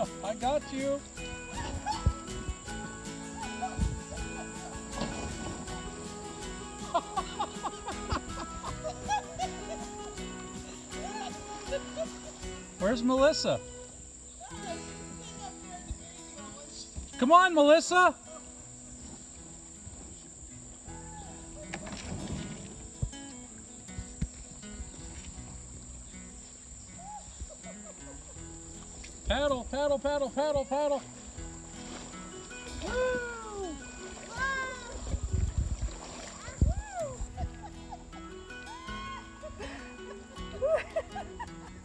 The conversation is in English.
I got you. Where's Melissa? Come on, Melissa. Paddle, paddle, paddle, paddle, paddle. Woo!